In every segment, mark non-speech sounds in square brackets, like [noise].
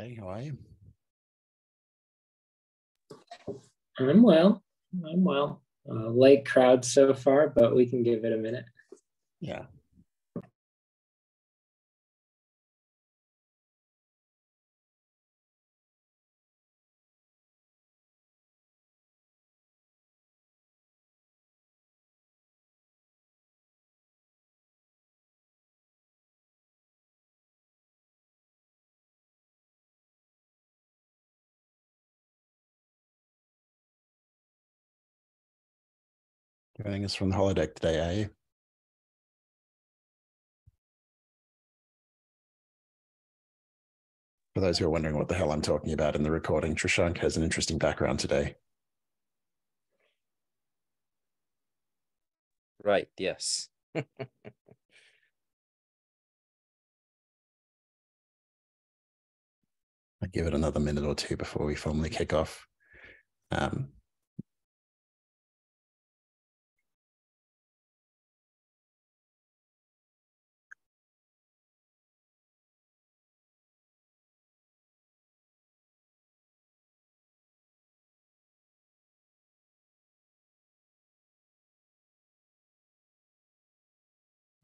How are you? I'm well. I'm well. Uh, light crowd so far, but we can give it a minute. Yeah. Joining us from the holodeck today, are you? For those who are wondering what the hell I'm talking about in the recording, Trishank has an interesting background today. Right, yes. [laughs] I give it another minute or two before we formally kick off. Um,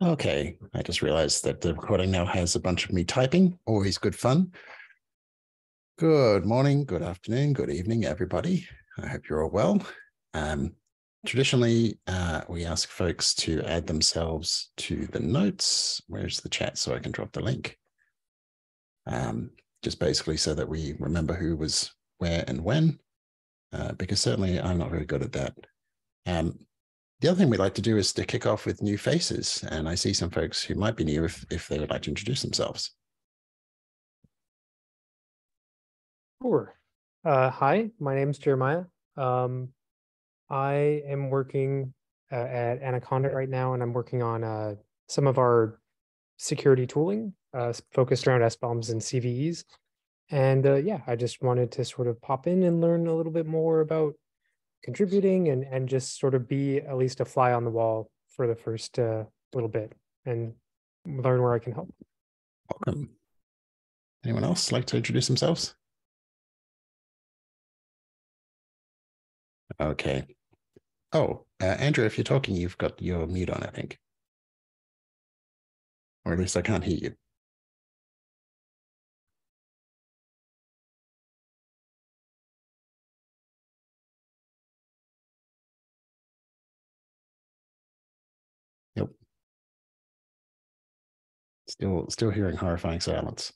Okay, I just realized that the recording now has a bunch of me typing. Always good fun. Good morning, good afternoon, good evening, everybody. I hope you're all well. Um, traditionally, uh, we ask folks to add themselves to the notes. Where's the chat so I can drop the link? Um, just basically so that we remember who was where and when, uh, because certainly I'm not very good at that. Um, the other thing we'd like to do is to kick off with new faces. And I see some folks who might be new if, if they would like to introduce themselves. Sure. Uh, hi, my name is Jeremiah. Um, I am working uh, at Anaconda right now, and I'm working on uh, some of our security tooling uh, focused around SBOMs and CVEs. And uh, yeah, I just wanted to sort of pop in and learn a little bit more about contributing and and just sort of be at least a fly on the wall for the first uh, little bit and learn where I can help. Welcome. Anyone else like to introduce themselves? Okay. Oh, uh, Andrew, if you're talking, you've got your mute on, I think. Or at least I can't hear you. Still, still hearing horrifying silence.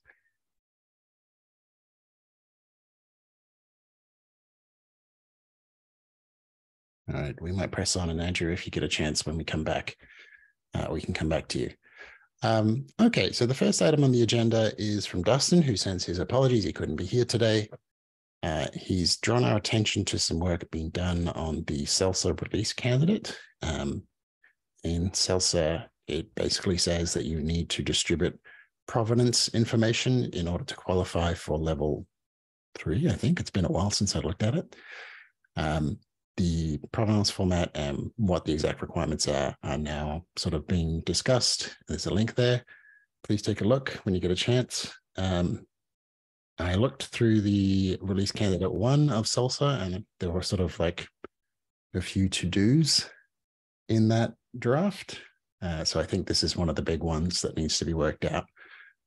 All right, we might press on, and Andrew, if you get a chance when we come back, uh, we can come back to you. Um, okay, so the first item on the agenda is from Dustin, who sends his apologies. He couldn't be here today. Uh, he's drawn our attention to some work being done on the SLSA release candidate. Um, in SLSA, it basically says that you need to distribute provenance information in order to qualify for level three. I think it's been a while since I looked at it. Um, the provenance format and what the exact requirements are are now sort of being discussed. There's a link there. Please take a look when you get a chance. Um, I looked through the release candidate one of SLSA, and there were sort of like a few to dos in that draft. Uh, so I think this is one of the big ones that needs to be worked out.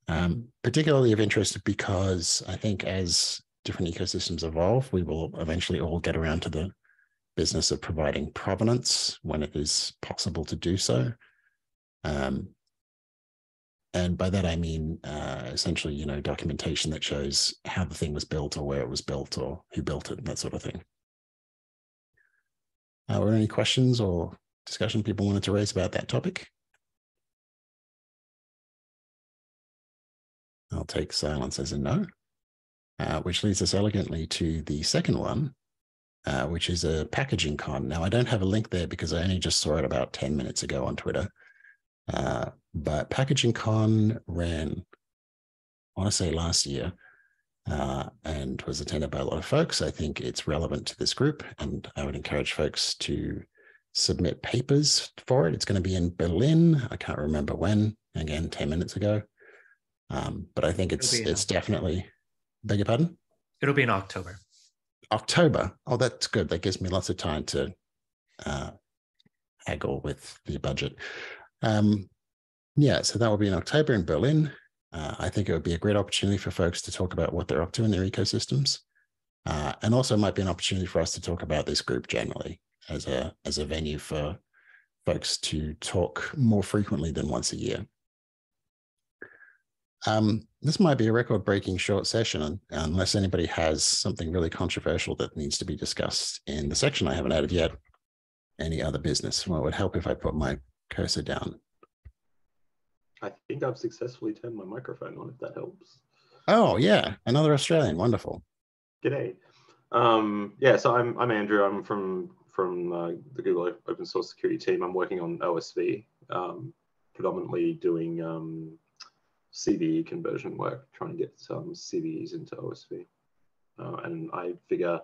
Um, particularly of interest because I think as different ecosystems evolve, we will eventually all get around to the business of providing provenance when it is possible to do so. Um, and by that I mean uh, essentially, you know, documentation that shows how the thing was built or where it was built or who built it, and that sort of thing. Uh, were there any questions or discussion people wanted to raise about that topic? I'll take silence as a no, uh, which leads us elegantly to the second one, uh, which is a packaging con. Now, I don't have a link there because I only just saw it about 10 minutes ago on Twitter. Uh, but Packaging Con ran, I want to say last year, uh, and was attended by a lot of folks. I think it's relevant to this group, and I would encourage folks to submit papers for it. It's going to be in Berlin. I can't remember when. Again, ten minutes ago. Um, but I think it's it's October. definitely. Beg your pardon. It'll be in October. October. Oh, that's good. That gives me lots of time to uh, haggle with the budget. Um, yeah, so that will be in October in Berlin. Uh, I think it would be a great opportunity for folks to talk about what they're up to in their ecosystems, uh, and also might be an opportunity for us to talk about this group generally as a as a venue for folks to talk more frequently than once a year. Um, this might be a record-breaking short session, unless anybody has something really controversial that needs to be discussed in the section I haven't added yet. Any other business? Well, it would help if I put my cursor down. I think I've successfully turned my microphone on, if that helps. Oh, yeah. Another Australian. Wonderful. G'day. Um, yeah, so I'm, I'm Andrew. I'm from from uh, the Google Open Source Security team. I'm working on OSV, um, predominantly doing um, CVE conversion work, trying to get some CVEs into OSV. Uh, and I figure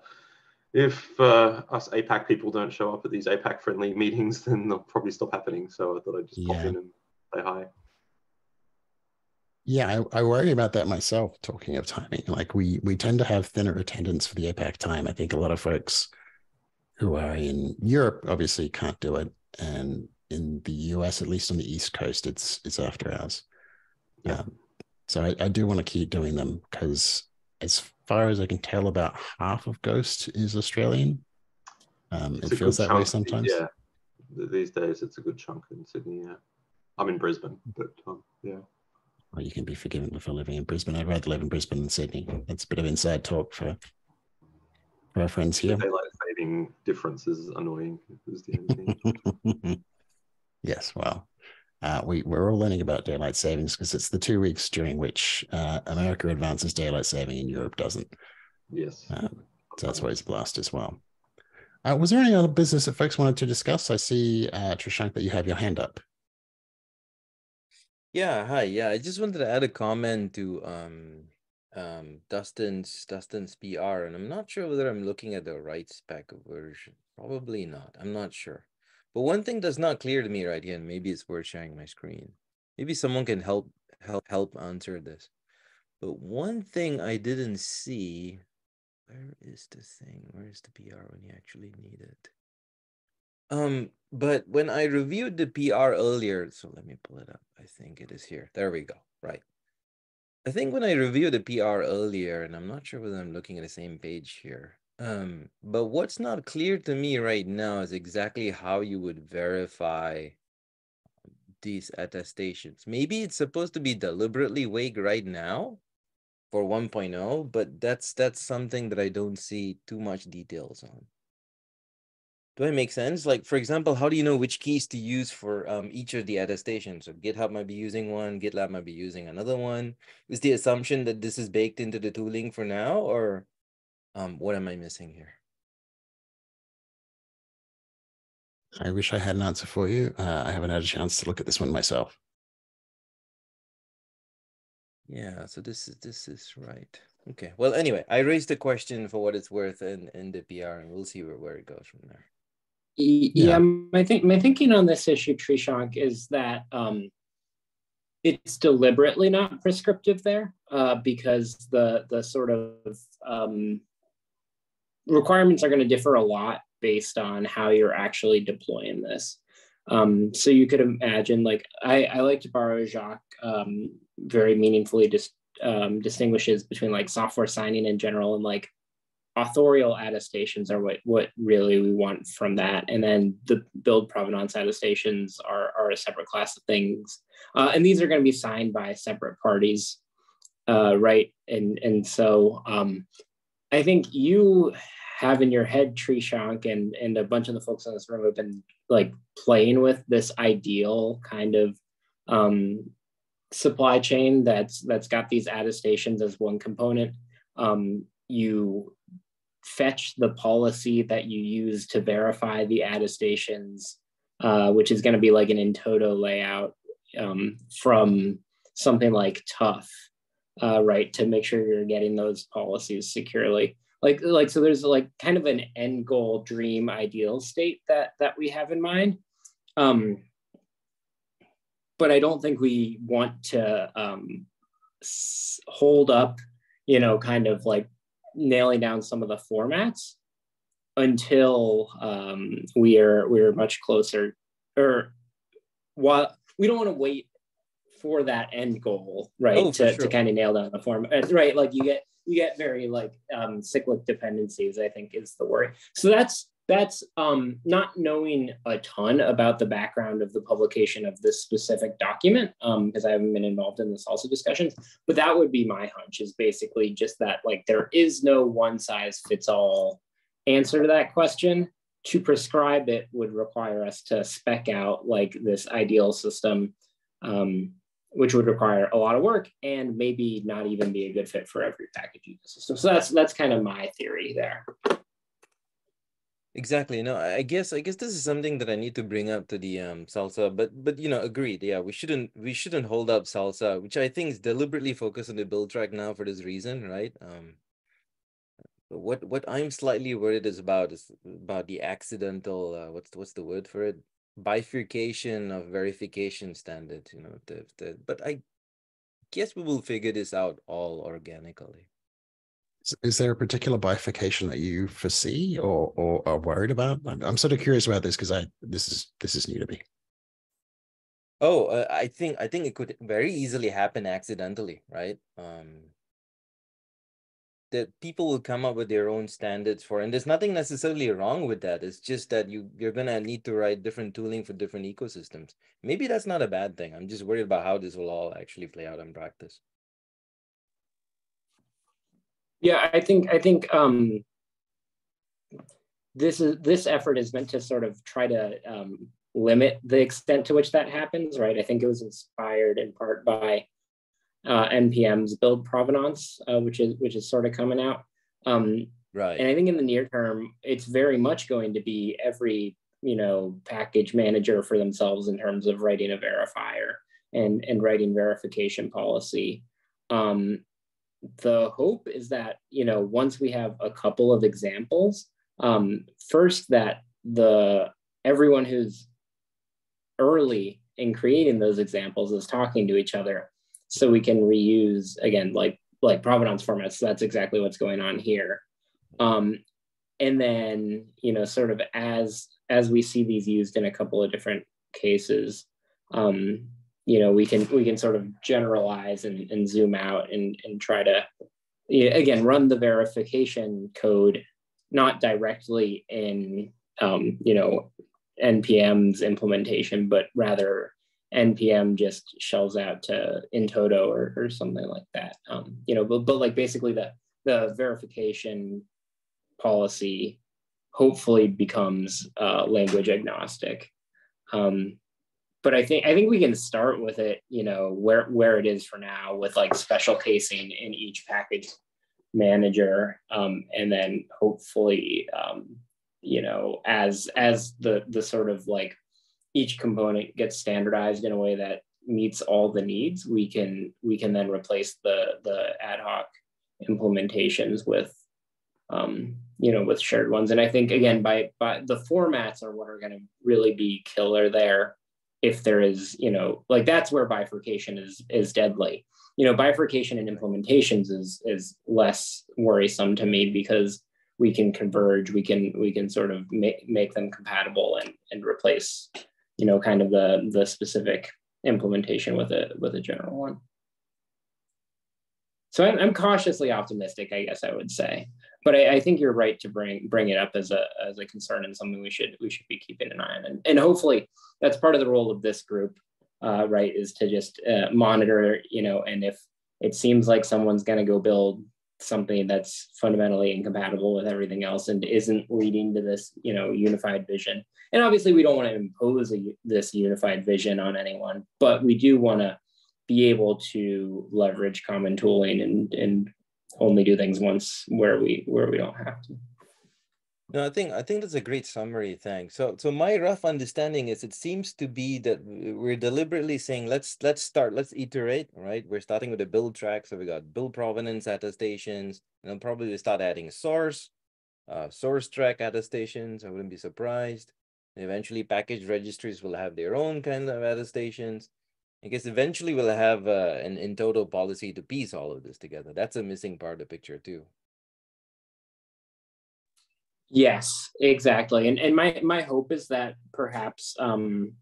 if uh, us APAC people don't show up at these APAC friendly [laughs] meetings, then they'll probably stop happening. So I thought I'd just yeah. pop in and say hi. Yeah, I, I, worry about that myself. Talking of timing, like we we tend to have thinner attendance for the APAC time. I think a lot of folks who are in Europe obviously can't do it, and in the US, at least on the East Coast, it's it's after hours. Yeah. Um, so I, I do want to keep doing them because, as far as I can tell, about half of GOSST is Australian. Um, it feels that way sometimes. Yeah, these days it's a good chunk in Sydney. Yeah, I'm in Brisbane, but um, yeah well, you can be forgiven for living in Brisbane. I'd rather live in Brisbane than Sydney. That's a bit of inside talk for, for our friends here. Daylight saving difference is annoying. Is [laughs] yes, well, uh, we, we're all learning about daylight savings because it's the two weeks during which uh, America advances daylight saving and Europe doesn't. Yes. Um, so that's always a blast as well. Uh, was there any other business that folks wanted to discuss? I see, uh, Trishank, that you have your hand up. Yeah, hi. Yeah, I just wanted to add a comment to um um Dustin's Dustin's PR, and I'm not sure whether I'm looking at the right spec version. Probably not. I'm not sure. But one thing that's not clear to me right here, and maybe it's worth sharing my screen. Maybe someone can help help help answer this. But one thing I didn't see, where is the thing? Where is the PR when you actually need it? Um, but when I reviewed the PR earlier, so let me pull it up. I think it is here. There we go. Right. I think when I reviewed the PR earlier, and I'm not sure whether I'm looking at the same page here. Um, but what's not clear to me right now is exactly how you would verify these attestations. Maybe it's supposed to be deliberately vague right now for 1.0, but that's that's something that I don't see too much details on do I make sense? Like, for example, how do you know which keys to use for um, each of the attestations? So GitHub might be using one, GitLab might be using another one. Is the assumption that this is baked into the tooling for now, or um, what am I missing here? I wish I had an answer for you. Uh, I haven't had a chance to look at this one myself. Yeah, so this is this is right. Okay. Well, anyway, I raised the question for what it's worth in, in the PR, and we'll see where, where it goes from there. Yeah, my think my thinking on this issue, Trishank, is that um, it's deliberately not prescriptive there uh, because the the sort of um, requirements are going to differ a lot based on how you're actually deploying this. Um, so you could imagine, like I, I like to borrow Jacques um, very meaningfully just um, distinguishes between like software signing in general and like authorial attestations are what what really we want from that. And then the build provenance attestations are, are a separate class of things. Uh, and these are going to be signed by separate parties uh, right? And and so um, i think you have in your head Trishank and and a bunch of the folks in this room have been like playing with this ideal kind of um, supply chain that's that's got these attestations as one component. Um, you fetch the policy that you use to verify the attestations, uh, which is going to be like an in toto layout um, from something like TUF, uh, right, to make sure you're getting those policies securely. Like, like so, there's like kind of an end goal, dream, ideal state that that we have in mind. Um, but I don't think we want to um, hold up, you know, kind of like nailing down some of the formats until um, we are we are much closer or while we don't want to wait for that end goal right oh, to, sure. to kind of nail down the form right like you get you get very like um, cyclic dependencies i think is the worry so that's that's um, not knowing a ton about the background of the publication of this specific document because um, I haven't been involved in the SLSA discussions. But that would be my hunch is basically just that like there is no one size fits all answer to that question. To prescribe it would require us to spec out like this ideal system, um, which would require a lot of work and maybe not even be a good fit for every package ecosystem. So that's that's kind of my theory there. Exactly. No, I guess I guess this is something that I need to bring up to the um SLSA, but but you know, agreed. Yeah, we shouldn't we shouldn't hold up SLSA, which I think is deliberately focused on the build track now for this reason, right? Um what what I'm slightly worried is about is about the accidental uh, what's what's the word for it? Bifurcation of verification standards, you know, the, the but I guess we will figure this out all organically. Is there a particular bifurcation that you foresee or or are worried about? I'm, I'm sort of curious about this because I this is this is new to me. Oh, uh, I think I think it could very easily happen accidentally, right? Um, that people will come up with their own standards for, and there's nothing necessarily wrong with that. It's just that you you're gonna need to write different tooling for different ecosystems. Maybe that's not a bad thing. I'm just worried about how this will all actually play out in practice. Yeah, I think I think um, this is this effort is meant to sort of try to um, limit the extent to which that happens, right? I think it was inspired in part by uh, npm's build provenance, uh, which is which is sort of coming out. Um, right. And I think in the near term, it's very much going to be every you know package manager for themselves in terms of writing a verifier and and writing verification policy. Um, the hope is that you know once we have a couple of examples um, first that the everyone who's early in creating those examples is talking to each other. So we can reuse again like like provenance formats so that's exactly what's going on here. Um, and then you know sort of as as we see these used in a couple of different cases um, you know we can we can sort of generalize and, and zoom out and, and try to again run the verification code not directly in um, you know npm's implementation but rather npm just shells out to in toto or, or something like that. Um, you know but, but like basically the the verification policy hopefully becomes uh, language agnostic. Um, but I think I think we can start with it, you know, where where it is for now, with like special casing in each package manager, um, and then hopefully, um, you know, as as the the sort of like each component gets standardized in a way that meets all the needs, we can we can then replace the the ad hoc implementations with um, you know with shared ones. And I think again by by the formats are what are going to really be killer there if there is, you know, like that's where bifurcation is is deadly. You know, bifurcation in implementations is is less worrisome to me because we can converge, we can we can sort of make make them compatible and and replace, you know, kind of the the specific implementation with a with a general one. So I'm, I'm cautiously optimistic, I guess I would say but I, I, think you're right to bring bring it up as a as a concern and something we should we should be keeping an eye on, and, and hopefully that's part of the role of this group, uh, right? Is to just uh, monitor, you know, and if it seems like someone's going to go build something that's fundamentally incompatible with everything else and isn't leading to this, you know, unified vision. And obviously, we don't want to impose a, this unified vision on anyone, but we do want to be able to leverage common tooling and and only do things once where we where we don't have to. No, I think I think that's a great summary. Thanks. So, so my rough understanding is it seems to be that we're deliberately saying let's let's start, let's iterate. Right, we're starting with a build track, so we got build provenance attestations, and then probably we start adding source, uh, source track attestations. I wouldn't be surprised. And eventually, package registries will have their own kind of attestations. I guess eventually we'll have uh, an in toto policy to piece all of this together. That's a missing part of the picture too. Yes, exactly. And and my my hope is that perhaps um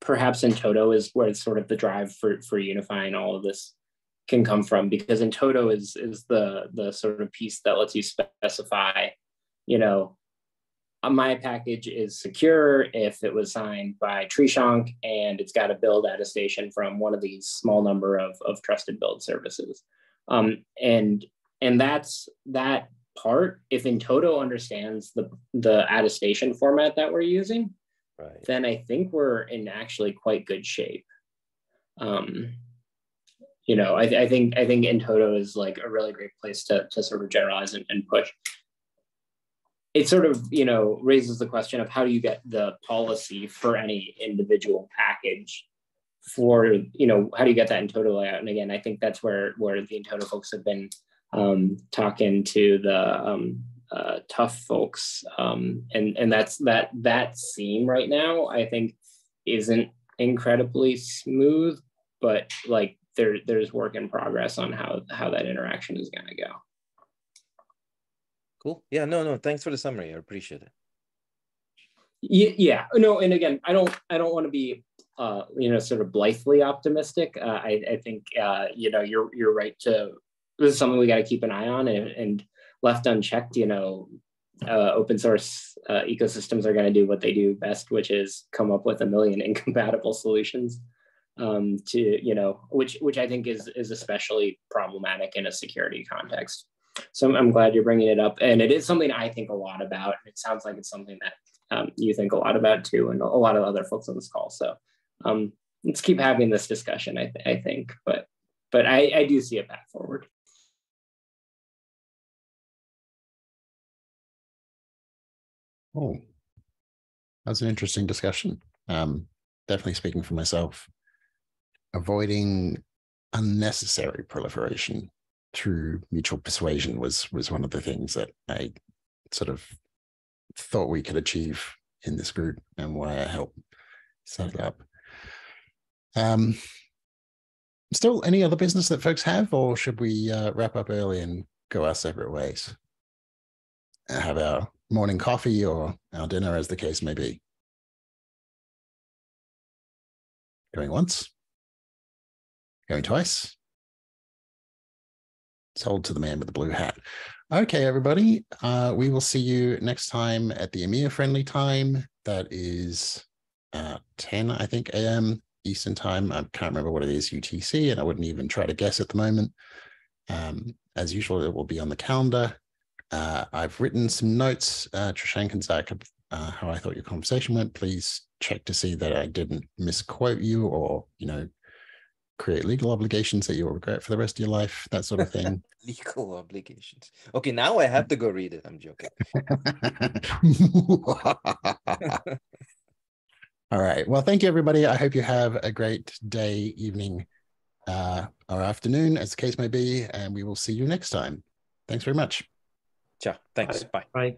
perhaps in toto is where sort of the drive for for unifying all of this can come from because in toto is is the the sort of piece that lets you specify you know my package is secure if it was signed by Trishank and it's got a build attestation from one of these small number of, of trusted build services. Um, and and that's that part. If Intoto understands the the attestation format that we're using, right. then I think we're in actually quite good shape. Um, you know, I, I think I think Intoto is like a really great place to to sort of generalize and, and push it sort of you know raises the question of how do you get the policy for any individual package for you know how do you get that in toto layout? And again i think that's where where the Intoto folks have been um, talking to the um, uh, TUF folks. Um, and and that's that that seam right now i think isn't incredibly smooth but like there there's work in progress on how how that interaction is going to go Cool. Yeah, no, no, thanks for the summary. I appreciate it. Yeah. No, and again, I don't I don't want to be uh, you know, sort of blithely optimistic. Uh, I, I think uh, you know, you're you're right to this is something we got to keep an eye on and, and left unchecked, you know, uh, open source uh, ecosystems are going to do what they do best, which is come up with a million [laughs] incompatible solutions um, to, you know, which which I think is is especially problematic in a security context. So I'm glad you're bringing it up. And it is something I think a lot about. It sounds like it's something that um, you think a lot about too, and a lot of other folks on this call. So um, let's keep having this discussion, I, th I think. But, but I, I do see a path forward. Oh, that's an interesting discussion. Um, definitely speaking for myself, avoiding unnecessary proliferation through mutual persuasion was was one of the things that I sort of thought we could achieve in this group and why I helped set it up. Um, still, any other business that folks have, or should we uh, wrap up early and go our separate ways? And have our morning coffee or our dinner, as the case may be. Going once, going twice. Sold to the man with the blue hat. Okay, everybody. Uh, we will see you next time at the EMEA friendly time. That is uh, 10, I think, a.m. Eastern time. I can't remember what it is, UTC, and I wouldn't even try to guess at the moment. Um, as usual, it will be on the calendar. Uh, I've written some notes, uh, Trishank and Zach, uh, how I thought your conversation went. Please check to see that I didn't misquote you or, you know, create legal obligations that you'll regret for the rest of your life, that sort of thing. [laughs] legal obligations. Okay, now I have to go read it. I'm joking. [laughs] All right. Well, thank you, everybody. I hope you have a great day, evening, uh, or afternoon, as the case may be, and we will see you next time. Thanks very much. Ciao. Thanks. Bye. Bye. Bye.